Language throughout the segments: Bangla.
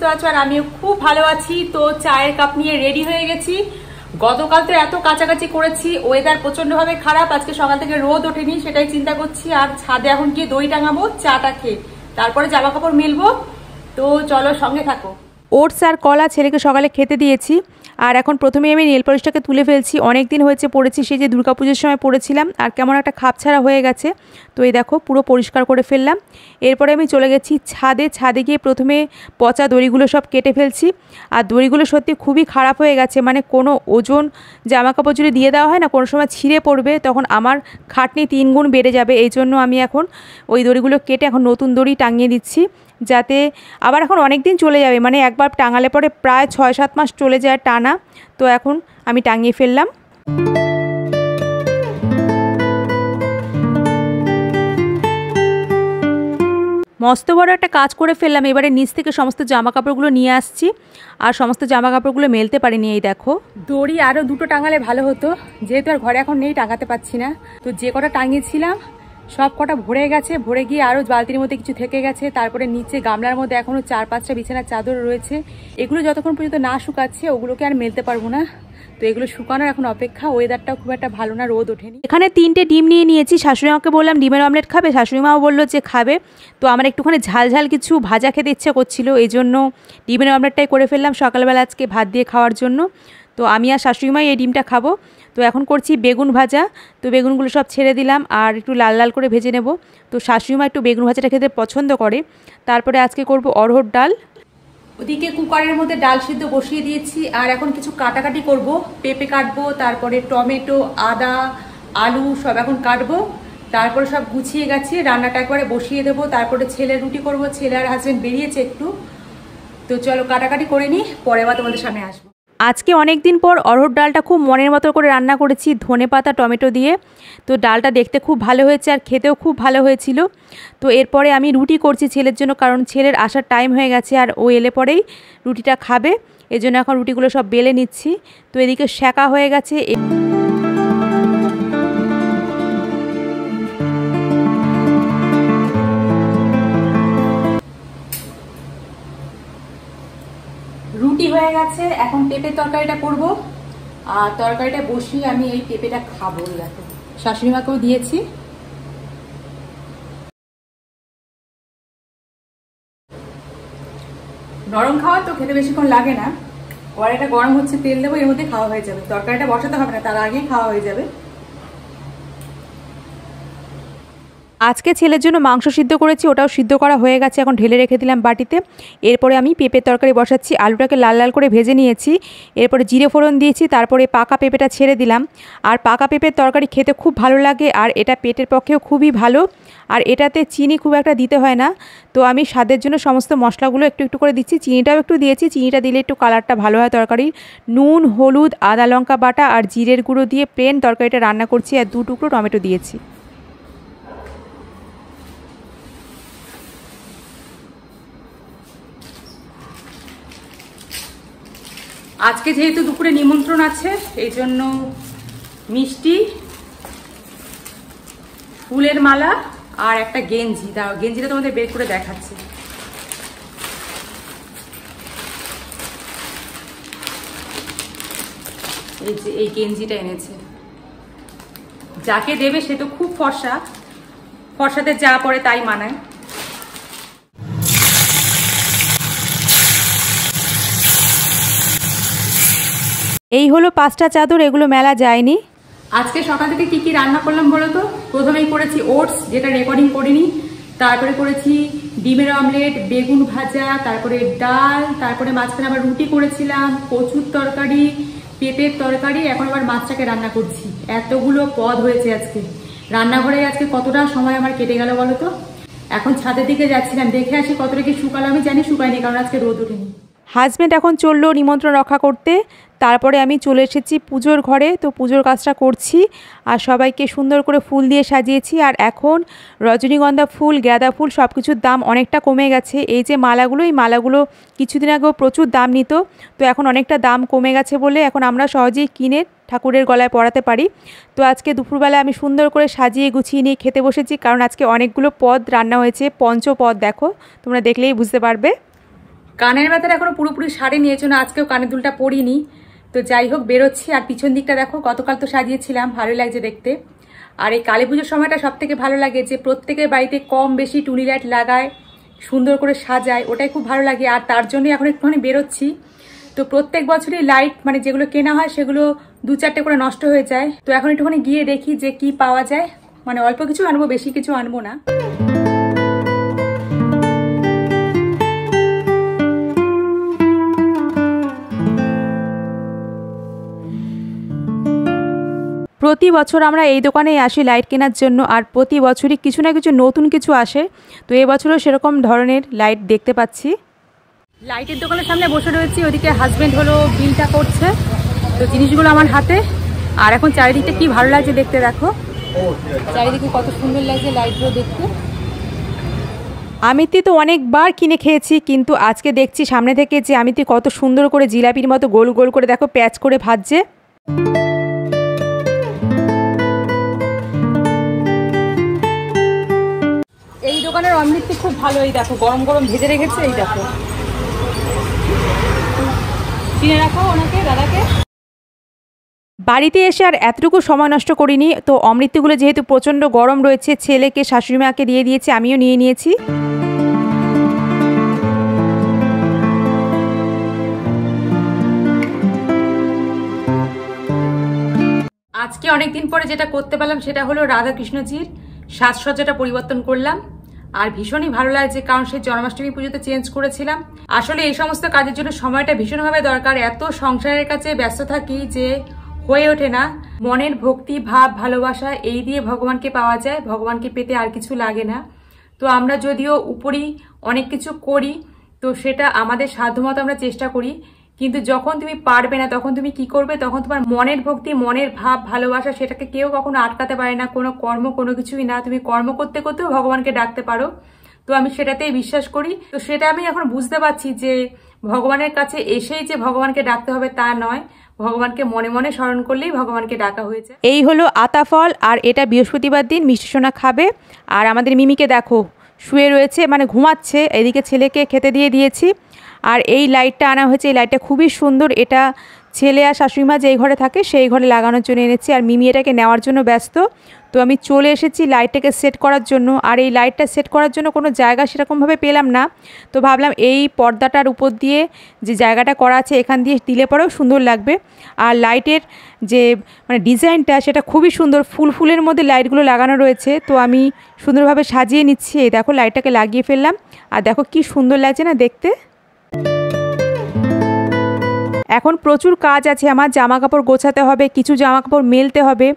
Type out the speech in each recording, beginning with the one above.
সুস্থ আছো আর আমিও খুব ভালো আছি। তো চায়ের কাপ নিয়ে রেডি হয়ে গেছি। গতকাল তো এত কাছাকাছি করেছি ওয়েদার প্রচণ্ড ভাবে খারাপ, আজকে সকাল থেকে রোদ ওঠেনি সেটাই চিন্তা করছি। আর ছাদে এখন গিয়ে দই টাঙাবো, চাটা খেয়ে। তারপরে জামা কাপড় মেলবো। তো চলো সঙ্গে থাকো। ওটস আর কলা ছেলেকে সকালে খেতে দিয়েছি। আর এখন প্রথমে আমি নেল পলিশটাকে তুলে ফেলছি। অনেক দিন হয়েছে পড়েছি সেই যে দুর্গা পুজোর সময় পড়েছিলাম আর কেমন একটা খাপ ছাড়া হয়ে গেছে। তো এই দেখো, পুরো পরিষ্কার করে ফেললাম। এরপরে আমি চলে গেছি ছাদে। ছাদে গিয়ে প্রথমে পচা দড়িগুলো সব কেটে ফেলছি। আর দড়িগুলো সত্যি খুবই খারাপ হয়ে গেছে মানে কোনো ওজন জামা কাপড় যদি দিয়ে দেওয়া হয় না, কোনো সময় ছিঁড়ে পড়বে, তখন আমার খাটনি তিন গুণ বেড়ে যাবে। এই জন্য আমি এখন ওই দড়িগুলো কেটে এখন নতুন দড়ি টাঙিয়ে দিচ্ছি। যাতে আবার এখন অনেক দিন চলে যাবে মানে একবার টাঙালে পরে প্রায় ছয় সাত মাস চলে যায় টানা। তো এখন আমি টাঙিয়ে ফেললাম। মস্ত বড় একটা কাজ করে ফেললাম। এবারে নিচ থেকে সমস্ত জামা কাপড়গুলো নিয়ে আসছি। আর সমস্ত জামা কাপড়গুলো মেলতে পারিনি এই দেখো। দড়ি আরও দুটো টাঙালে ভালো হতো। যেহেতু আর ঘরে এখন নেই, টাঙাতে পারছি না। তো যে কটা টাঙিয়েছিলাম সব কটা ভরে গেছে, ভরে গিয়ে আরও বালতির মধ্যে কিছু থেকে গেছে, তারপরে নিচে গামলার মধ্যে এখনও চার পাঁচটা বিছানার চাদর রয়েছে। এগুলো যতক্ষণ পর্যন্ত না শুকাচ্ছে, ওগুলোকে আর মেলতে পারব না। তো এগুলো শুকানোর এখন অপেক্ষা ওয়েদারটাও খুব একটা ভালো না, রোদ ওঠেনি। এখানে তিনটে ডিম নিয়ে নিয়েছি, শাশুড়ি মাকে বললাম, ডিমের অমলেট খাবে? শাশুড়ি মাও বলল যে খাবে। তো আমার একটুখানি ঝাল ঝাল কিছু ভাজা খেতে ইচ্ছে করছিল এই জন্য ডিমের অমলেটটাই করে ফেললাম সকালবেলা আজকে ভাত দিয়ে খাওয়ার জন্য। তো আমি আর শাশুড়ি মাই এই ডিমটা খাব। তো এখন করছি বেগুন ভাজা। তো বেগুনগুলো সব ছেড়ে দিলাম আর একটু লাল লাল করে ভেজে নেব। তো শাশুড়ি মা একটু বেগুন ভাজাটা খেতে পছন্দ করে। তারপরে আজকে করব অরহর ডাল। ওদিকে কুকারের মধ্যে ডাল সিদ্ধ বসিয়ে দিয়েছি আর এখন কিছু কাটাকাটি করব। পেঁপে কাটবো, তারপরে টমেটো, আদা, আলু সব এখন কাটবো। তারপরে সব গুছিয়ে গেছি, রান্নাটা একবারে বসিয়ে দেবো। তারপরে ছেলে রুটি করব, ছেলে আর হাজব্যান্ড বেরিয়েছে একটু। তো চলো কাটাকাটি করে নিই পরে আবার তোমাদের সামনে আসব। আজকে অনেক দিন পর অরহর ডালটা খুব মনের মতো করে রান্না করেছি, ধনে পাতা, টমেটো দিয়ে। তো ডালটা দেখতে খুব ভালো হয়েছে আর খেতেও খুব ভালো হয়েছিল। তো এরপরে আমি রুটি করছি ছেলের জন্য কারণ ছেলের আসার টাইম হয়ে গেছে আর ও এলে পরেই রুটিটা খাবে। এজন্য এখন রুটিগুলো সব বেলে নিচ্ছি। তো এদিকে শেঁকা হয়ে গেছে। হয়ে গেছে। এখন পেঁপের তরকারিটা করব। আর তরকারিটা বসিয়ে আমি এই পেঁপেটা খাব। দেখো শাশুড়ি মাকেও দিয়েছি। নরম খাওয়া তো খেতে বেশিক্ষণ লাগে না। কড়াইটা গরম হচ্ছে, তেল দেবো, এর মধ্যে খাওয়া হয়ে যাবে। তরকারিটা বসাতে হবে না, তার আগেই খাওয়া হয়ে যাবে। আজকে ছেলের জন্য মাংস সিদ্ধ করেছি, ওটাও সিদ্ধ করা হয়ে গেছে, এখন ঢেলে রেখে দিলাম বাটিতে। এরপরে আমি পেঁপের তরকারি বসাচ্ছি, আলুটাকে লাল লাল করে ভেজে নিয়েছি। এরপরে জিরে ফোড়ন দিয়েছি, তারপরে পাকা পেঁপেটা ছেড়ে দিলাম। আর পাকা পেঁপের তরকারি খেতে খুব ভালো লাগে, আর এটা পেটের পক্ষেও খুবই ভালো। আর এটাতে চিনি খুব একটা দিতে হয় না। তো আমি স্বাদের জন্য সমস্ত মশলাগুলো একটু একটু করে দিচ্ছি, চিনিটাও একটু দিয়েছি, চিনিটা দিলে একটু কালারটা ভালো হয় তরকারির নুন, হলুদ, আদা, লঙ্কা, বাটা আর জিরের গুঁড়ো দিয়ে প্লেন তরকারিটা রান্না করছি, আর দু টুকরো টমেটো দিয়েছি। আজকে যেহেতু দুপুরে নিমন্ত্রণ আছে, এই জন্য মিষ্টি, ফুলের মালা আর একটা গেঞ্জি। দাও, গেঞ্জিটা তোমাদের বের করে দেখাচ্ছি। এই যে, এই গেঞ্জিটা এনেছে। যাকে দেবে সে তো খুব ফর্সা। ফর্সাতে যা পড়ে তাই মানায়। এই হলো পাঁচটা চাদর, এগুলো মেলা যায়নি। আজকে সকাল থেকে কি কি রান্না করলাম বলো তো? প্রথমেই করেছি ওটস, যেটা রেকর্ডিং করিনি। তারপরে করেছি ডিমের অমলেট বেগুন ভাজা, তারপরে ডাল, তারপরে মাঝখানে আবার রুটি করেছিলাম, কচুর তরকারি, পেঁপের তরকারি। এখন আবার মাছটাকে রান্না করছি। এতগুলো পদ হয়েছে আজকে। রান্নাঘরে আজকে কতটা সময় আমার কেটে গেল বলো তো? এখন ছাদের দিকে যাচ্ছিলাম। দেখে আসি কতটা কি শুকালো। আমি জানি শুকায়নি, কারণ আজকে রোদ ওঠেনি। হাজব্যান্ড এখন চলল নিমন্ত্রণ রক্ষা করতে। তারপরে আমি চলে এসেছি পুজোর ঘরে। তো পুজোর কাজটা করছি আর সবাইকে সুন্দর করে ফুল দিয়ে সাজিয়েছি। আর এখন রজনীগন্ধা ফুল, গাঁদা ফুল সব কিছুর দাম অনেকটা কমে গেছে। এই যে মালাগুলো, এই মালাগুলো কিছুদিন আগেও প্রচুর দাম নিত। তো এখন অনেকটা দাম কমে গেছে বলে এখন আমরা সহজেই কিনে ঠাকুরের গলায় পরাতে পারি। তো আজকে দুপুরবেলা আমি সুন্দর করে সাজিয়ে গুছিয়ে নিয়ে খেতে বসেছি। কারণ আজকে অনেকগুলো পদ রান্না হয়েছে। পঞ্চপদ দেখো, তোমরা দেখলেই বুঝতে পারবে। কানের ব্যথাটা এখনও পুরোপুরি সারে নিয়েছো না আজকেও কানের দুলটা পরিনি। তো যাই হোক, বেরোচ্ছি। আর পিছন দিকটা দেখো, গতকাল তো সাজিয়েছিলাম ভালো লাগছে দেখতে। আর এই কালী পুজোর সময়টা সব থেকে ভালো লাগে যে প্রত্যেকের বাড়িতে কম বেশি টুনি লাইট লাগায়, সুন্দর করে সাজায়, ওটাই খুব ভালো লাগে। আর তার জন্য এখন একটুখানি বেরোচ্ছি। তো প্রত্যেক বছরই লাইট মানে যেগুলো কেনা হয়, সেগুলো দু চারটে করে নষ্ট হয়ে যায়। তো এখন একটুখানি গিয়ে দেখি যে কি পাওয়া যায়। মানে অল্প কিছু আনব, বেশি কিছু আনব না। প্রতি বছর আমরা এই দোকানেই আসি লাইট কেনার জন্য আর প্রতি বছরই কিছু না কিছু নতুন কিছু আসে। তো এবছরও সেরকম ধরনের লাইট দেখতে পাচ্ছি। লাইটের দোকানের সামনে বসে রয়েছি ওদিকে হাজবেন্ড হলো বিলটা করছে। তো জিনিসগুলো আমার হাতে। আর এখন চারিদিকটা কি ভালো লাগছে দেখতে দেখো। চারিদিকে কত সুন্দর লাগছে লাইটগুলো দেখতে। আমিতি তো অনেকবার কিনে খেয়েছি কিন্তু আজকে দেখছি সামনে থেকে যে আমিতি কত সুন্দর করে জিলাপির মতো গোল গোল করে দেখো প্যাচ করে ভাজছে। দোকানের অমৃতি খুব ভালো এই দেখো গরম গরম ভেজে রেখেছে এই দেখো। চিনে রাখো ওনাকে দাদাকে। বাড়িতে এসে আর এতটুকু সময় নষ্ট করিনি তো অমৃতগুলো যেহেতু প্রচণ্ড গরম রয়েছে ছেলেকে শাশুড়ি মাকে দিয়ে দিয়েছি আমিও নিয়ে নিয়েছি। আজকে অনেকদিন পরে যেটা করতে পারলাম সেটা হলো রাধাকৃষ্ণজির সাজসজ্জাটা পরিবর্তন করলাম। আর ভীষণই ভালো লাগছে, কারণ সেই জন্মাষ্টমী পুজোতে চেঞ্জ করেছিলাম। আসলে এই সমস্ত কাজের জন্য সময়টা ভীষণভাবে দরকার। এত সংসারের কাছে ব্যস্ত থাকি যে হয়ে ওঠে না। মনের ভক্তি, ভাব, ভালোবাসা, এই দিয়ে ভগবানকে পাওয়া যায়। ভগবানকে পেতে আর কিছু লাগে না। তো আমরা যদিও উপরই অনেক কিছু করি, তো সেটা আমাদের সাধ্যমতো আমরা চেষ্টা করি। কিন্তু যখন তুমি পারবে না, তখন তুমি কি করবে? তখন তোমার মনের ভক্তি, মনের ভাব, ভালোবাসা সেটাকে কেউ কখনো আটকাতে পারে না। কোনো কর্ম, কোনো কিছুই না। তুমি কর্ম করতে করতেও ভগবানকে ডাকতে পারো। তো আমি সেটাতেই বিশ্বাস করি। তো সেটা আমি এখন বুঝতে পারছি যে ভগবানের কাছে এসেই যে ভগবানকে ডাকতে হবে তা নয়। ভগবানকে মনে মনে স্মরণ করলেই ভগবানকে ডাকা হয়েছে। এই হলো আতা ফল আর এটা বৃহস্পতিবার দিন মিষ্টি সোনা খাবে। আর আমাদের মিমিকে দেখো, শুয়ে রয়েছে মানে ঘুমাচ্ছে। এদিকে ছেলেকে খেতে দিয়ে দিয়েছি। আর এই লাইটটা আনা হয়েছে, এই লাইটটা খুবই সুন্দর। এটা ছেলে আর শাশুড়িমা যেই ঘরে থাকে সেই ঘরে লাগানোর জন্য এনেছি। আর মিমি এটাকে নেওয়ার জন্য ব্যস্ত। তো আমি চলে এসেছি লাইটটাকে সেট করার জন্য। আর এই লাইটটা সেট করার জন্য কোনো জায়গা সেরকমভাবে পেলাম না। তো ভাবলাম এই পর্দাটার উপর দিয়ে যে জায়গাটা করা আছে এখান দিয়ে দিলে পরেও সুন্দর লাগবে। আর লাইটের যে মানে ডিজাইনটা সেটা খুবই সুন্দর। ফুল ফুলের মধ্যে লাইটগুলো লাগানো রয়েছে। তো আমি সুন্দরভাবে সাজিয়ে নিচ্ছি। এই দেখো, লাইটটাকে লাগিয়ে ফেললাম। আর দেখো কি সুন্দর লাগছে না দেখতে। এখন প্রচুর কাজ আছে, আমার জামা কাপড় গোছাতে হবে, কিছু জামা কাপড় মেলতে হবে।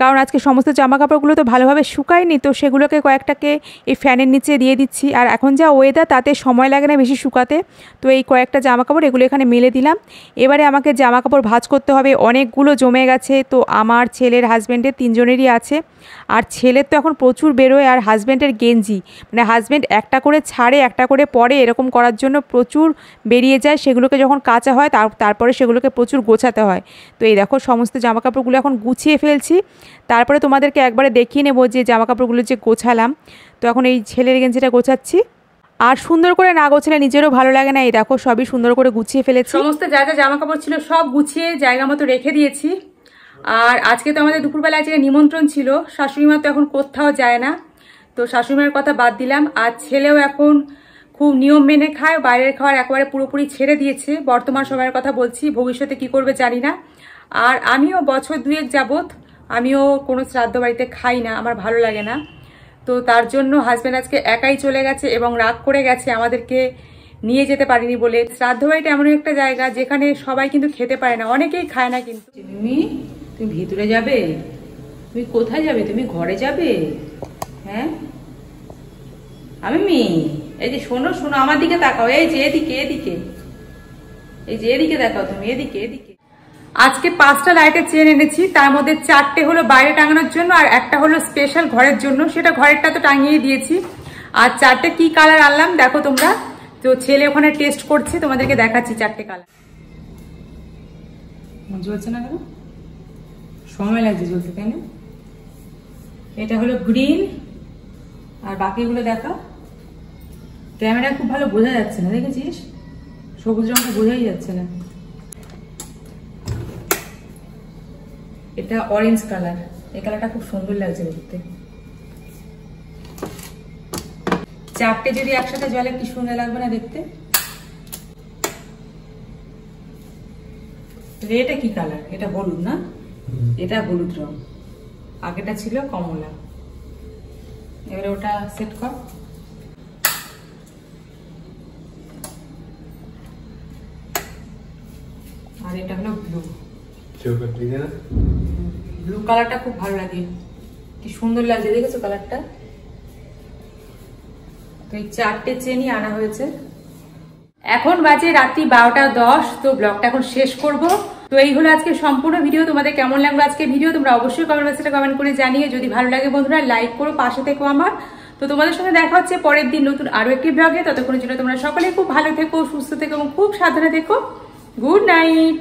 কারণ আজকে সমস্ত জামা কাপড়গুলো তো ভালোভাবে শুকায়নি, তো সেগুলোকে কয়েকটাকে এই ফ্যানের নিচে দিয়ে দিচ্ছি। আর এখন যা ওয়েদার তাতে সময় লাগে না বেশি শুকাতে। তো এই কয়েকটা জামা কাপড় এগুলো এখানে মেলে দিলাম। এবারে আমাকে জামা কাপড় ভাজ করতে হবে, অনেকগুলো জমে গেছে। তো আমার ছেলের হাজব্যান্ডের তিনজনেরই আছে। আর ছেলের তো এখন প্রচুর বেরোয় আর হাজব্যান্ডের গেঞ্জি। মানে হাজব্যান্ড একটা করে ছাড়ে, একটা করে পরে এরকম করার জন্য প্রচুর বেরিয়ে যায়। সেগুলোকে যখন কাঁচা হয়, তার, তারপরে সেগুলোকে প্রচুর গোছাতে হয়। তো এই দেখো সমস্ত জামা কাপড়গুলো এখন গুছিয়ে ফেলছি। তারপরে তোমাদেরকে একবারে দেখিয়ে নেব যে জামা কাপড়গুলো যে গোছালাম। তো এখন এই ছেলের গেঞ্জিটা গোছাচ্ছি। আর সুন্দর করে না গোছালে নিজেরও ভালো লাগে না। এই দেখো সবই সুন্দর করে গুছিয়ে ফেলেছি। সমস্ত যা যা জামা কাপড় ছিল সব গুছিয়ে জায়গা মতো রেখে দিয়েছি। আর আজকে তো আমাদের দুপুরবেলা আজকে নিমন্ত্রণ ছিল শাশুড়ি শাশুড়িমা তো এখন কোথাও যায় না। তো শাশুড়িমার কথা বাদ দিলাম। আর ছেলেও এখন খুব নিয়ম মেনে খায়, বাইরের খাওয়ার একেবারে পুরোপুরি ছেড়ে দিয়েছে। বর্তমান সময়ের কথা বলছি, ভবিষ্যতে কি করবে জানি না। আর আমিও বছর দুয়েক যাবৎ আমিও কোনো শ্রাদ্ধ বাড়িতে খাই না, আমার ভালো লাগে না। তো তার জন্য হাজব্যান্ড আজকে একাই চলে গেছে এবং রাগ করে গেছে আমাদেরকে নিয়ে যেতে পারিনি বলে। শ্রাদ্ধ বাড়িটা এমন একটা জায়গা যেখানে সবাই কিন্তু খেতে পারে না, অনেকেই খায় না কিন্তু। তুমি ভিতরে যাবে? তুমি কোথায় যাবে? তুমি ঘরে যাবে? হ্যাঁ? আমি মি এই যে শোনো শোনো আমার দিকে তাকাও। এই যে এদিকে এদিকে। এই যে এদিকে দেখাও তুমি এদিকে এদিকে। আজকে পাঁচটা লাইটের চেন এনেছি তার মধ্যে চারটে হলো বাইরে টাঙানোর জন্য আর একটা হলো স্পেশাল ঘরের জন্য। সেটা ঘরেরটা তো টাঙিয়ে দিয়েছি। আর চারটে কি কালার আনলাম দেখো তোমরা। তো ছেলে ওখানে টেস্ট করছে তোমাদেরকে দেখাচ্ছি চারটে কালার বুঝতে জ্বলছে না কেন? সময় লাগছে জ্বলতে তাই না? এটা হলো গ্রিন, আর বাকিগুলো দেখা। ক্যামেরা খুব ভালো বোঝা যাচ্ছে না, দেখেছিস? সবুজ রঙটা বোঝাই যাচ্ছে না। এটা অরেঞ্জ কালার এই কালারটা খুব সুন্দর লাগছে দেখতে। চারটে যদি একসাথে জলে কি সুন্দর লাগবে না দেখতে? এটা কি কালার এটা হলুদ, না? এটা হলুদ রং। আগেটা ছিল কমলা। এবারে ওটা সেট কর। আর এটা হলো ব্লু ব্লু কালারটা খুব ভালো লাগে। কি সুন্দর লাগছে দেখেছ কালারটা তো এই চারটে চেনই আনা হয়েছে। এখন বাজে রাত্রি বারোটা দশ তো ব্লগটা এখন শেষ করব। তো এই হলো আজকে সম্পূর্ণ ভিডিও। তোমাদের কেমন লাগল আজকে ভিডিও? তোমরা অবশ্যই কমেন্ট বক্সে কমেন্ট করে জানিয়ে যদি ভালো লাগে বন্ধুরা লাইক করো, পাশে থেকো আমার। তো তোমাদের সঙ্গে দেখা হচ্ছে পরের দিন নতুন আরও একটি ব্লগে ততক্ষণের জন্য তোমরা সকলে খুব ভালো থেকো, সুস্থ থেকো এবং খুব সাবধানে থেকো। Good night